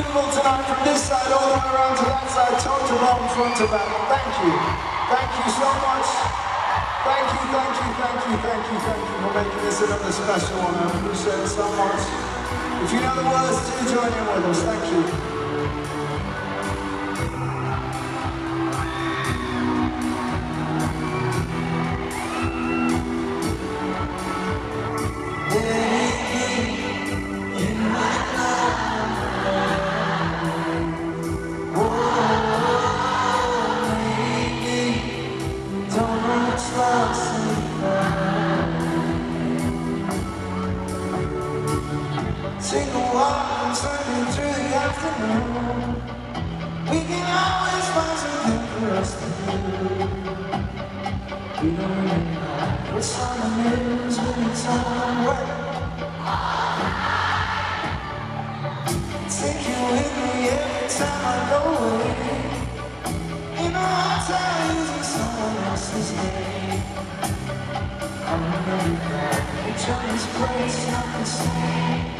unbelievable tonight from this side all the way around to that side, top to bottom, front to back. Thank you. Thank you so much. Thank you, thank you, thank you, thank you, thank you for making this another special one. I appreciate it so much. If you know the words, do join in with us. Thank you. Take a walk and turn into the afternoon. We can always find something for us to do. We don't know what's on the news when it's on work. Take you with me every time I go away. In a hotel using someone else's name. I'm remember that each other's place, not the same.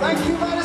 Thank you very